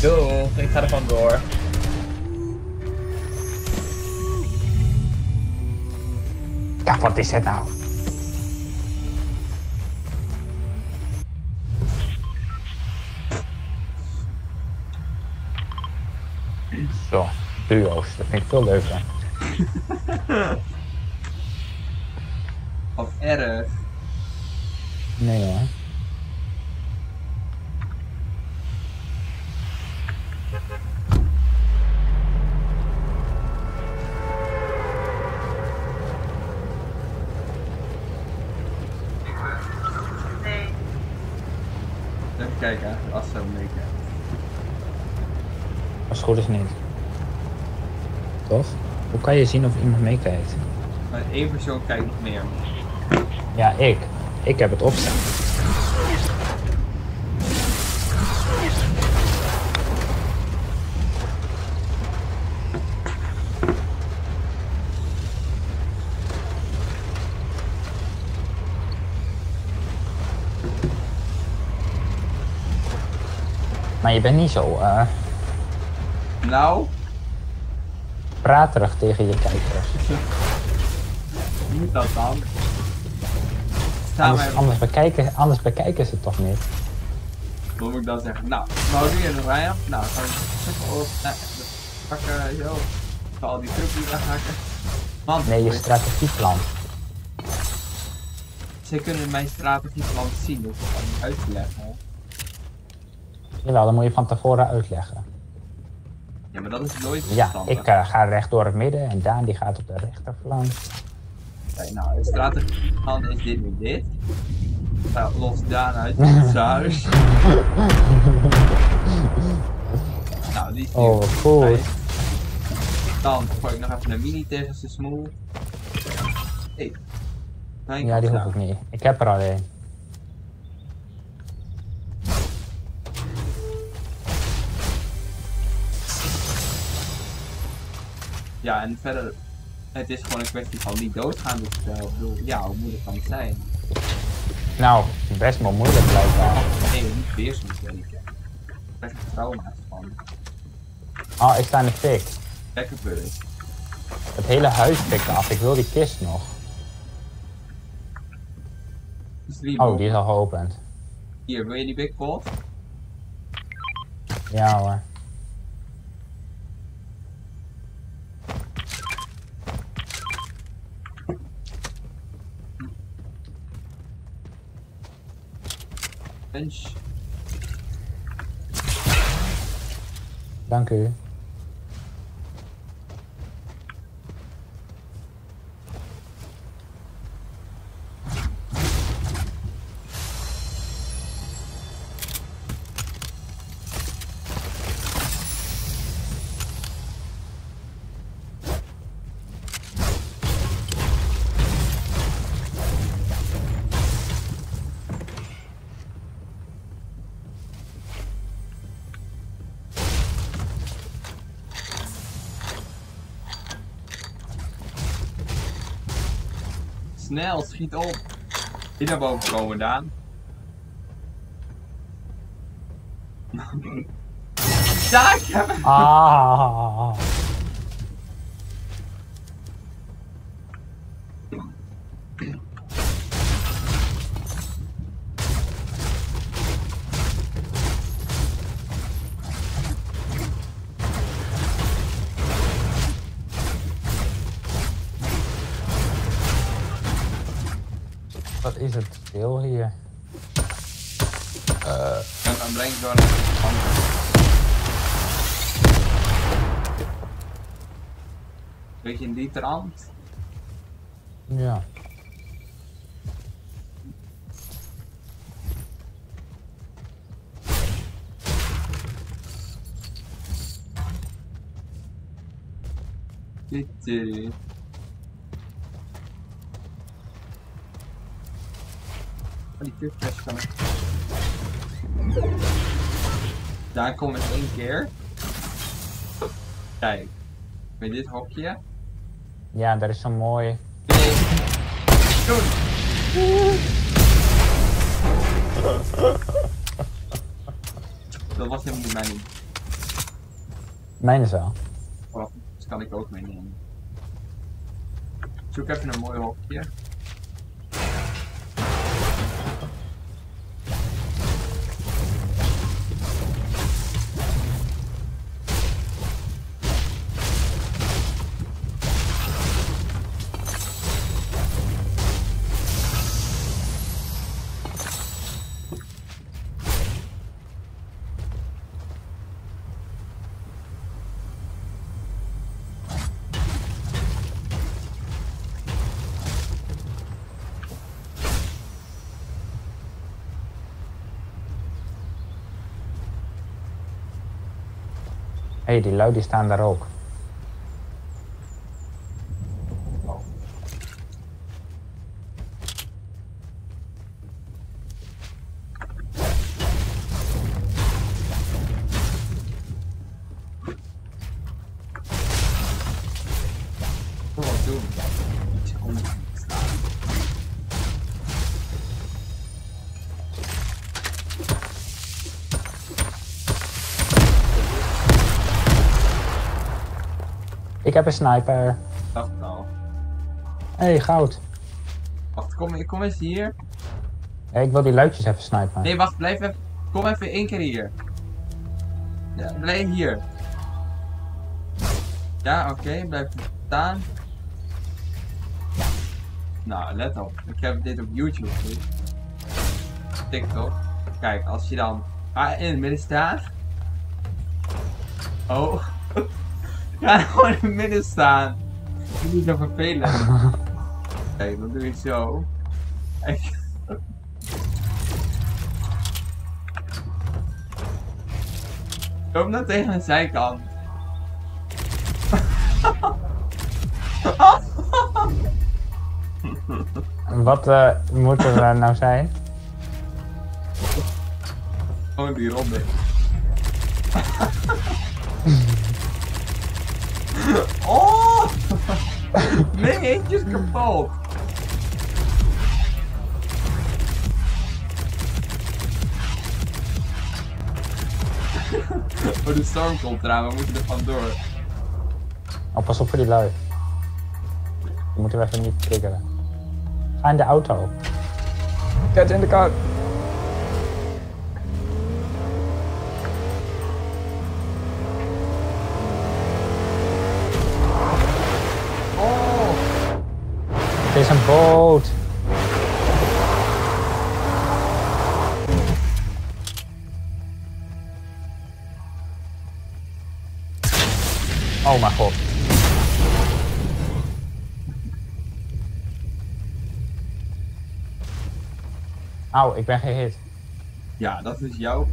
Doei, ik ga er gewoon door. Ja, wat is het nou? Zo, duo's, dat vind ik veel leuker. Wat erg. Nee hoor. Even kijken, als ze meekijken. Als het goed is niet. Toch? Hoe kan je zien of iemand meekijkt? Maar één persoon kijkt niet meer. Ja, ik. Ik heb het opstaan. Maar je bent niet zo eh Nou, praterig tegen je kijkers. moet dat dan? Anders, bekijken, anders bekijken ze het toch niet. moet ik dan zeggen? Nou, nou doe je rij op. Nou, ga ik even op. Nee, pakken, zo. Ik ga al die trucjes weghakken. Man, Nee, je strategieplan. ze kunnen mijn strategieplan zien, dat is gewoon niet uit te leggen. hè. Jawel, dan moet je van tevoren uitleggen. Ja, maar dat is nooit Ja, ik eh, ga recht door het midden en Daan die gaat op de rechterflank. Kijk, nou, de strategieplan is dit en dit. Nou, los Daan uit het huis. nou, die is nu Oh, goed. bij. Dan gooi ik nog even een mini tegen zijn smoel. Hey. Nee, Ja, die hoef ik niet. Ik heb er alleen. Ja, en verder, het is gewoon een kwestie van niet doodgaan. Dus ik bedoel, ja, hoe moeilijk kan het zijn? Nou, best wel moeilijk blijkbaar. Nee, niet weer zo'n. Ik krijg er trauma's van. Oh, ik sta in de fik. Lekker bus. Het hele huis fikt af. Ik wil die kist nog. Die Oh, die is al geopend. Hier, wil je die big pot? Ja hoor. Mensch. Danke. Snel, schiet op. Hier naar boven komen, Daan. Ja, ik heb. Ah. Is het stil hier? Dan breng ik door. Beetje in die trant. Ja. Dit, Daar kom ik één keer. Kijk. Met dit hokje. Ja, daar is zo'n mooi. Nee. Dat was helemaal niet mijn Mijn is wel. Oh, dat kan ik ook meenemen. Zoek even een mooi hokje. Die lui staan daar ook. Heb een sniper. Dacht het al. Hé, hey, goud. Wacht, kom, kom eens hier. Ja, ik wil die luidjes even snipen. Nee, wacht, blijf even. Kom even één keer hier. Ja, blijf hier. Ja, oké, blijf staan. Nou, let op. Ik heb dit op YouTube gezien. TikTok. Kijk, als je dan ga in het midden staat. Oh. Ga gewoon in het midden staan. Dat is niet zo vervelend. Kijk, dan doe je zo. Kijk. Kom dan tegen de zijkant. Wat eh, moet er eh, nou zijn? Gewoon die ronde. oh! Nee, eentje is kapot. Oh, de storm komt eraan, we moeten er vandoor. Oh, pas op voor die lui. Die moeten we even niet triggeren. Ga in de auto. Get in de car. Boot. Oh mijn god. Auw, ik ben gehit. Ja, dat is jouw.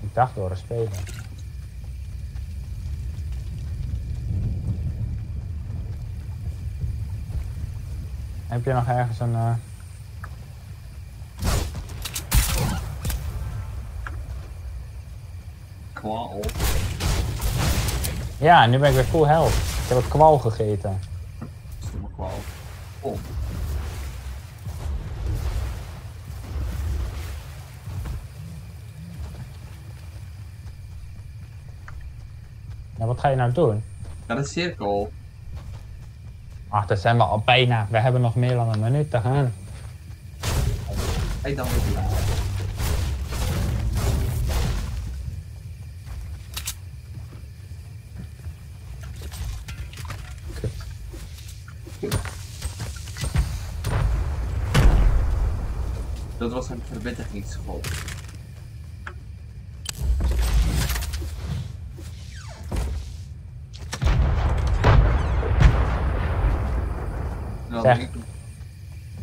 Ik dacht door een speler. Heb je nog ergens een... eh, kwaal. Ja, nu ben ik weer full health. Ik heb een kwal gegeten. Stomme kwaal. Oh. Nou, wat ga je nou doen? Naar de cirkel. Ach, dat zijn we al bijna. We hebben nog meer dan een minuut te gaan. Kijk dan weer. Dat was een verwittigingsschot.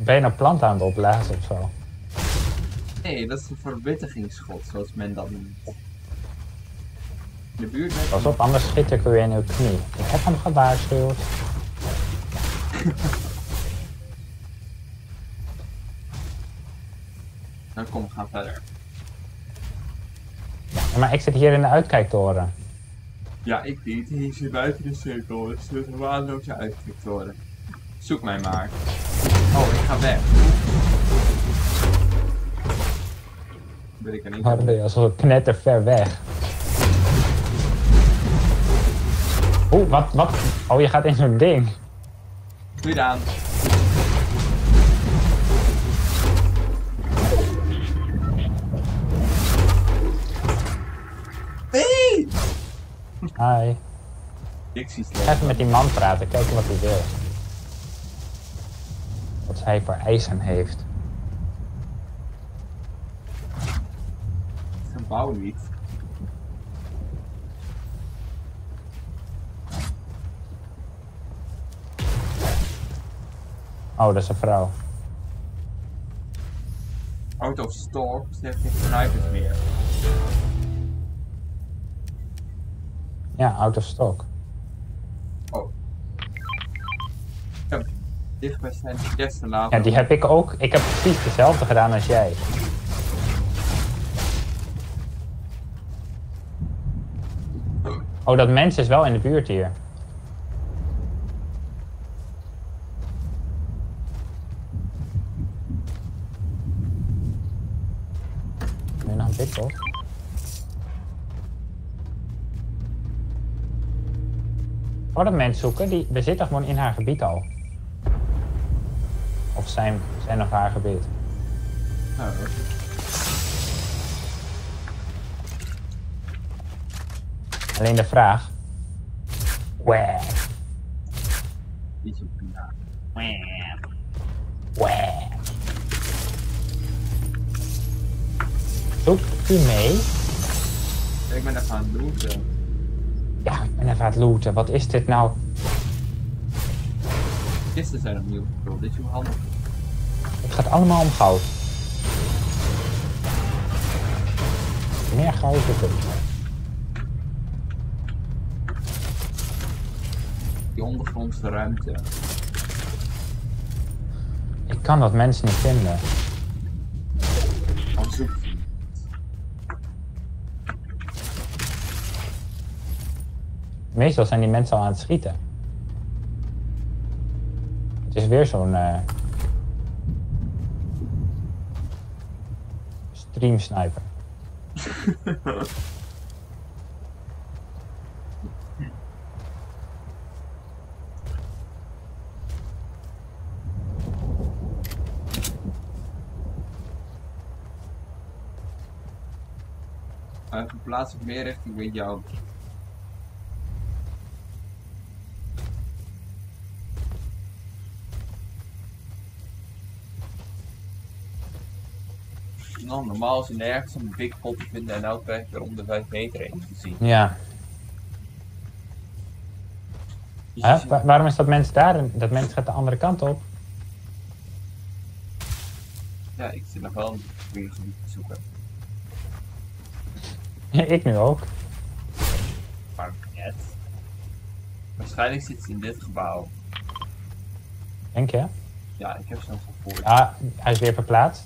Ben je nou planten aan het opblazen of zo? Nee, dat is een verwittigingsschot, zoals men dat noemt. De buurt met... Pas op, anders schiet ik weer in uw knie. Ik heb hem gewaarschuwd. Nou kom, we gaan verder. Ja, maar ik zit hier in de uitkijktoren. Ja, ik niet. Hier zit buiten de cirkel. Dus het is een waardeloze uitkijktoren. Zoek mij maar. Ik ga weg. Ben ik er niet. Je als een knetter ver weg. Oeh, wat, wat? Oh, je gaat in zo'n ding. Doe je aan. Hey! Hi. Even met die man praten, kijken wat hij wil. Hij voor eisen heeft. Zijn bouw niet. Oh, dat is een vrouw. Out of stock, ze heeft geen snipers meer. Ja, out of stock. Oh. Ik heb Ja, die heb ik ook. Ik heb precies dezelfde gedaan als jij. Oh, dat mens is wel in de buurt hier. Je nog een pikkel? Oh, dat mens zoeken, die, we zitten gewoon in haar gebied al. Of zijn, zijn nog haar gebied. Oh, Alleen de vraag. Where? die naar. Where? Zoekt u mee? Ik ben even aan het looten. Ja, ik ben even aan het looten. Wat is dit nou? Kisten zijn opnieuw gevuld. Dit is hoe handig. Het gaat allemaal om goud. Meer goud is het. Die ondergrondse ruimte. Ik kan dat mensen niet vinden. Zoek. Meestal zijn die mensen al aan het schieten. Het is weer zo'n eh stream sniper. Hij verplaatst meer richting met Nou, normaal is er nergens een big pot te vinden en elk werk er om de 5 meter heen te zien. Ja. Dus Wa- waarom is dat mens daar en dat mens gaat de andere kant op? ja, ik zit nog wel een goede gebied te zoeken. ik nu ook. Maar net. Waarschijnlijk zit ze in dit gebouw. Denk je? Ja, ik heb zo'n gevoel. Ah, hij is weer verplaatst.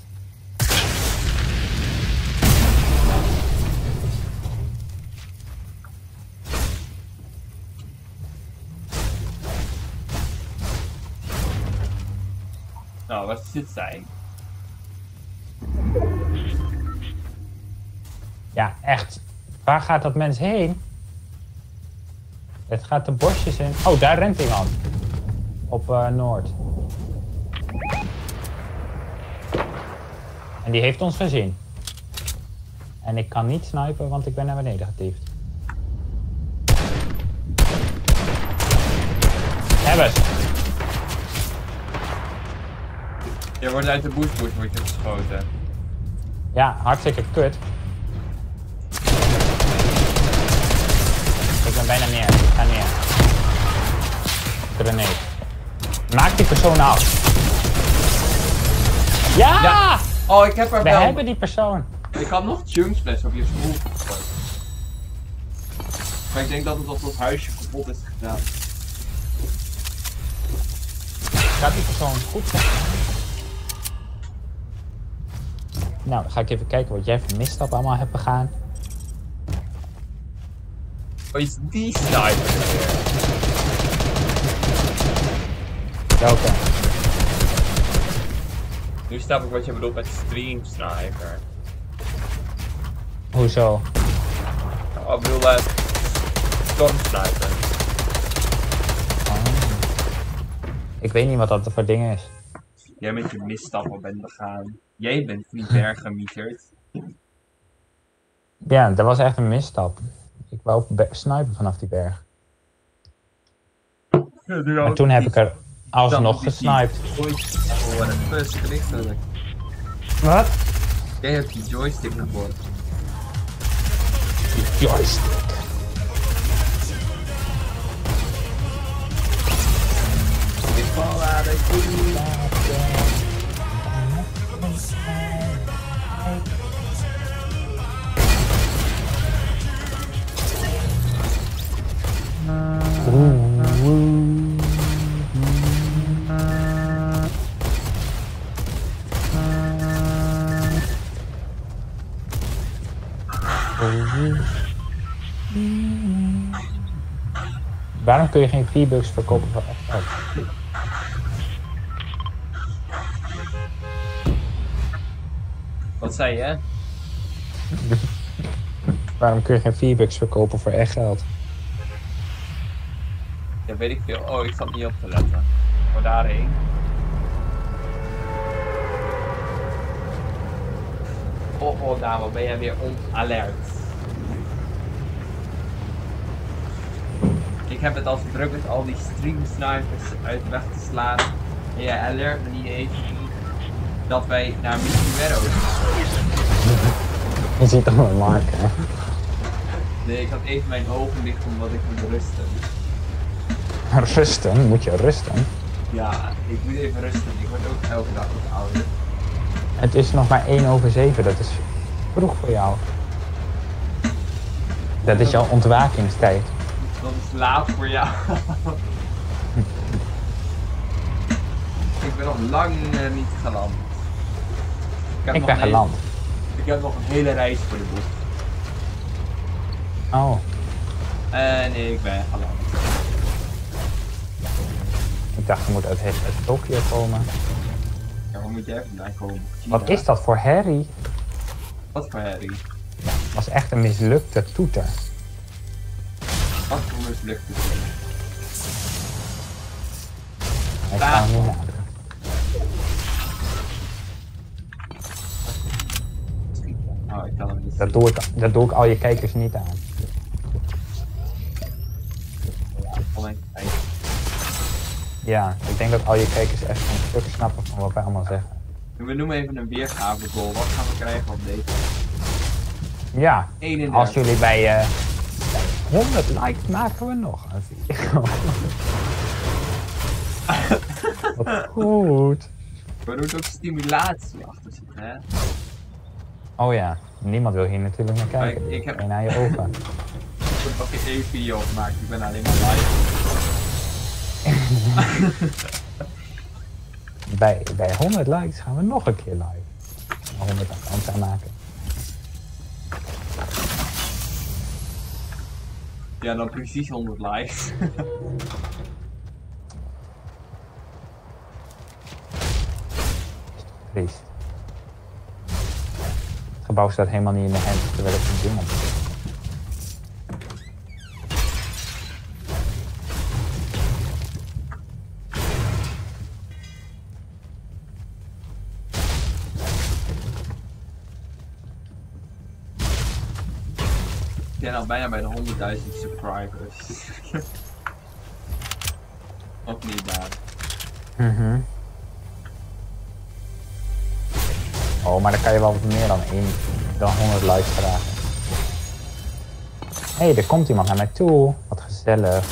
Nou, waar zit zij? Ja, echt. Waar gaat dat mens heen? Het gaat de bosjes in. Oh, daar rent iemand. Op eh, Noord. En die heeft ons gezien. En ik kan niet snipen, want ik ben naar beneden getiefd. Hebben ze. Je wordt uit de bushbush wordt je geschoten. Ja, hartstikke kut. Ik ben bijna neer. Ik ga neer. Grenade. Maak die persoon af. Ja! Ja. Oh, ik heb er We wel. hebben die persoon. Ik had nog chunksfles op je gegooid. Maar ik denk dat het op dat huisje kapot is gedaan. Gaat die persoon goed zijn? Nou, dan ga ik even kijken wat jij voor misstap allemaal hebt begaan. Oh, is die sniper weer? Welke? Nu snap ik wat je bedoelt met stream sniper. Hoezo? Oh, ik bedoel, eh, stormsniper. Oh. Ik weet niet wat dat voor ding is. Jij met je misstappen bent begaan. Jij bent van die bergen, Michert. Ja, dat was echt een misstap. Ik wou snipen vanaf die berg. Maar toen heb ik er alsnog gesniped. Voor een verschrikkelijk. Wat? Jij hebt die joystick naar voren. Joystick. Val aan de koe. Waarom kun je geen V-Bucks verkopen voor Wat zei je? Waarom kun je geen V-Bucks verkopen voor echt geld? Ja, weet ik veel. Oh, ik zat niet op te letten. Voor daarheen. Oh, oh, dame, ben jij weer onalert. Ik heb het als druk met al die stream snipers uit de weg te slaan. En jij alert me niet eens dat wij naar Misuero Je ziet toch wel maken. hè? Nee, ik had even mijn ogen dicht omdat ik moet rusten. Rusten, moet je rusten. Ja, ik moet even rusten. Ik word ook elke dag wat ouder. Het is nog maar 1 over 7, dat is vroeg voor jou. Dat is jouw ontwakingstijd. Dat is laat voor jou. ik ben nog lang eh, niet geland. Heb Ik ben een geland. Ik heb nog een hele reis voor de boeg. Oh, Eh, nee, ik ben geland. ik dacht je moet uit, uit Tokio komen. Ja, waar moet jij vandaan komen? Wat is dat voor herrie? Wat voor herrie? Dat was echt een mislukte toeter. Wat voor mislukt is dit? Ik ga hem niet naderen. Ik kan hem niet Dat doe, ik, dat doe ik al je kijkers niet aan. Ja, ik denk dat al je kijkers echt een stuk snappen van wat wij allemaal zeggen. We noemen even een weergave goal. Wat gaan we krijgen op deze? Ja, 31. als jullie bij, eh, bij 100 likes maken we nog een video. Wat goed. We doen ook stimulatie achter zitten, hè? Oh ja, niemand wil hier natuurlijk naar kijken. ik- ik heb- Alleen naar je ogen. Ik heb nog geen één video gemaakt. Ik ben alleen maar live. Bij, bij 100 likes gaan we nog een keer live. 100 accounts aanmaken. Ja, dan precies 100 likes. Triest. Gebouw staat helemaal niet in de hand terwijl ik een ding op. Ik ben al bijna bij de 100.000 subscribers. of niet daar. Mhm. Oh, maar dan kan je wel wat meer dan, één, dan 100 likes vragen. Hé, hey, er komt iemand naar mij toe. Wat gezellig.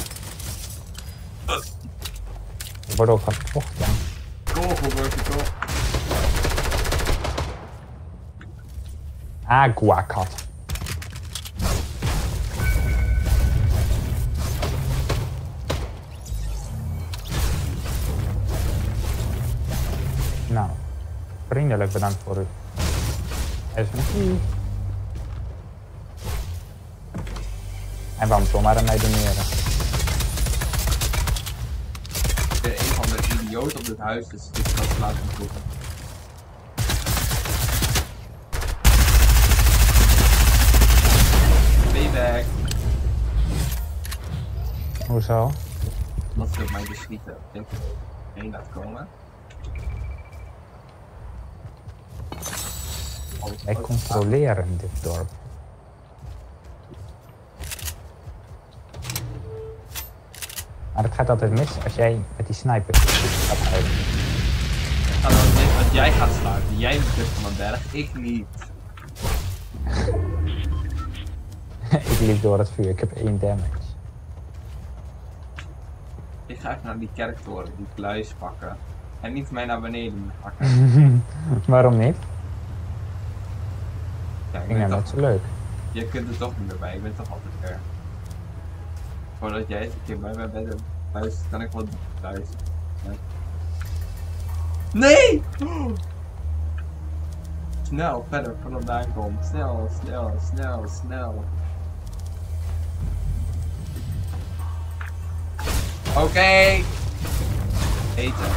Er wordt ook gevochten. Kogel wordt het toch? Aguacat. Vriendelijk bedankt voor SMT. En waarom zomaar aan mij doneren? Ik ben een van de idioten op dit huis, dus ik ga het laten proeven. Jack. Hoezo? Omdat ze op mij beschieten. Ik denk dat ik heen laat komen. Wij controleren dit dorp. Maar het gaat altijd mis als jij met die sniper gaat dan weten wat jij gaat sluiten. Jij moet dus van een berg, ik niet. ik liep door het vuur, ik heb één damage. Ik ga even naar die kerktoren, die pluis pakken. En niet mij naar beneden pakken. Waarom niet? Ja, ik vind dat zo leuk. je kunt er toch niet meer bij, ik ben toch altijd ver. Voordat jij een keer bij mij bent, thuis kan ik wel thuis. Ja. Nee! Snel, verder, van vandaan komt. Snel, snel, snel, snel. Oké. Eten.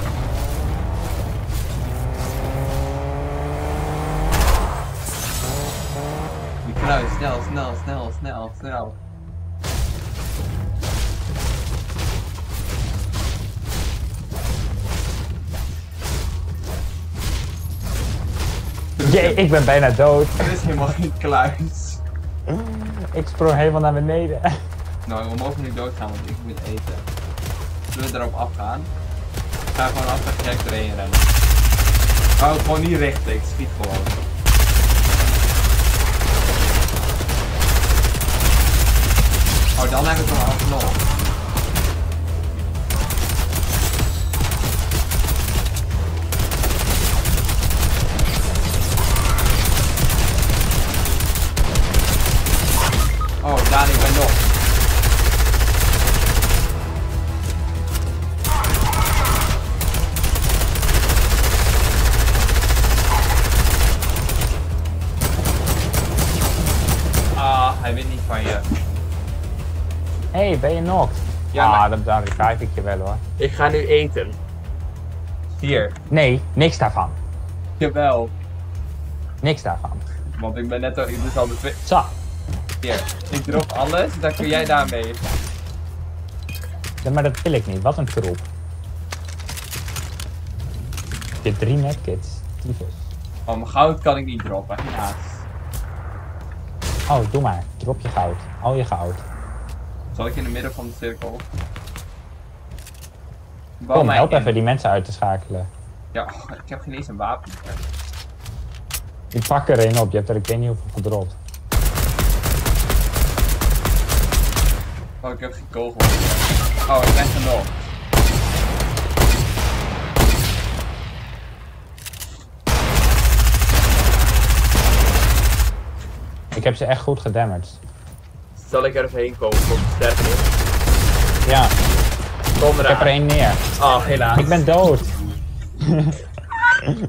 Kruis, snel, snel, snel, snel, snel. Jee, ik ben bijna dood. Er is helemaal geen kluis. Ik sprong helemaal naar beneden. Nou, we mogen nu doodgaan, want ik moet eten. Zullen we erop afgaan? Ik ga gewoon af en direct erheen rennen. Hou het gewoon niet richten, ik schiet gewoon. Oh, dan heb ik hem alsnog. Hey, ben je knocked? Ja, ah, maar- dan, dan revive ik je wel hoor. Ik ga nu eten. Hier. Nee, niks daarvan. Jawel. Niks daarvan. Want ik ben net al, ik dus al de twee. Zo, Hier. Ik drop alles, dan kun jij daarmee. ja, maar dat wil ik niet. Wat een troep. Je hebt drie medkits. Tyfus. Oh, mijn goud kan ik niet droppen, helaas. Oh, doe maar. Drop je goud. Al je goud. Zal ik in het midden van de cirkel? Bouw Kom, help in. even die mensen uit te schakelen. Ja, oh, ik heb geen eens een wapen meer. Ik pak er een op. Je hebt er ik weet niet hoeveel gedropt. Oh, ik heb geen kogel. Oh, ik ben genoeg. Ik heb ze echt goed gedamaged. Zal ik er even heen komen voor de sterk is? Ja, Kom ik heb er één neer. Oh, helaas. Ik ben dood. ik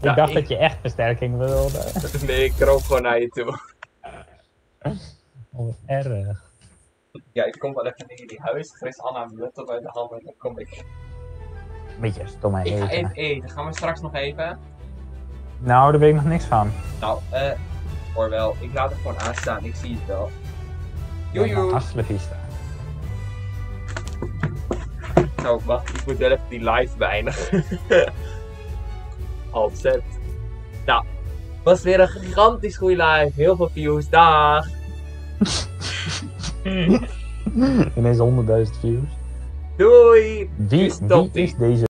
Ja, dacht ik- dat je echt versterking wilde. Nee, ik kroop gewoon naar je toe. Oh, erg. Ja, ik kom wel even in die huis. Chris Anna laptop uit de hand en dan kom ik. Beetje stomme Ik ga eten. even eten. Gaan we straks nog even? Nou, daar weet ik nog niks van. Nou, eh, hoor wel. Ik laat het gewoon aanstaan. Ik zie het wel. Joejoe. Hasta la vista. Nou, wacht. Ik moet wel even die live beëindigen. Alt zet. Nou, was weer een gigantisch goede live. Heel veel views. Dag. Ineens 100.000 views. Doei. Wie, wie is deze